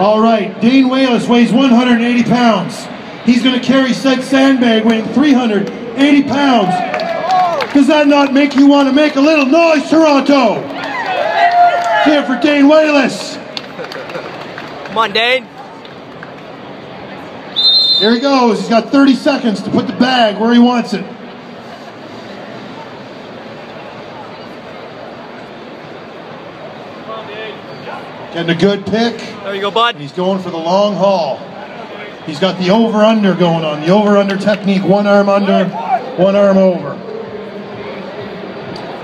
All right, Dain Wayless weighs 180 pounds. He's going to carry said sandbag weighing 380 pounds. Does that not make you want to make a little noise, Toronto? Here for Dain Wayless. Come on, Dain. Here he goes. He's got 30 seconds to put the bag where he wants it. Getting a good pick. There you go, bud. And he's going for the long haul. He's got the over-under going on. The over-under technique. One arm under, one arm over.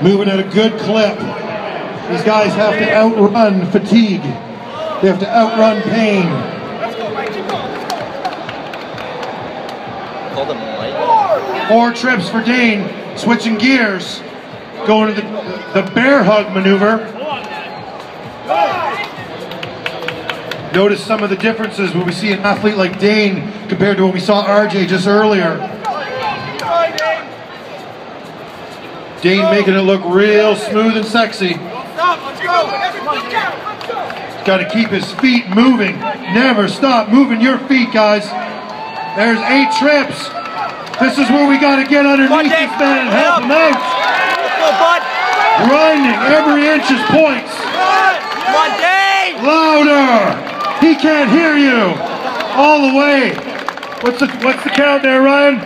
Moving at a good clip. These guys have to outrun fatigue. They have to outrun pain. Call them Mike. Four trips for Dain, switching gears, going to the, the bear hug maneuver. Notice some of the differences when we see an athlete like Dain compared to what we saw RJ just earlier. Dain making it look real smooth and sexy. Got to keep his feet moving. Never stop moving your feet, guys. There's eight trips. This is where we got to get underneath this man and help him out. Let's go, bud. Grinding. Every inch is points. Come on, Dain. Louder. He can't hear you. All the way. What's the what's the count there, Ryan?